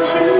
you.